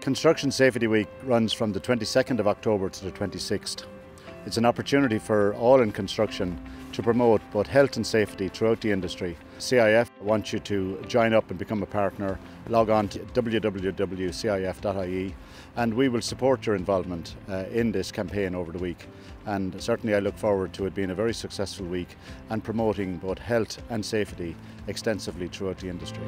Construction Safety Week runs from the 22nd of October to the 26th. It's an opportunity for all in construction to promote both health and safety throughout the industry. CIF wants you to join up and become a partner. Log on to www.cif.ie and we will support your involvement uh, in this campaign over the week. And certainly I look forward to it being a very successful week and promoting both health and safety extensively throughout the industry.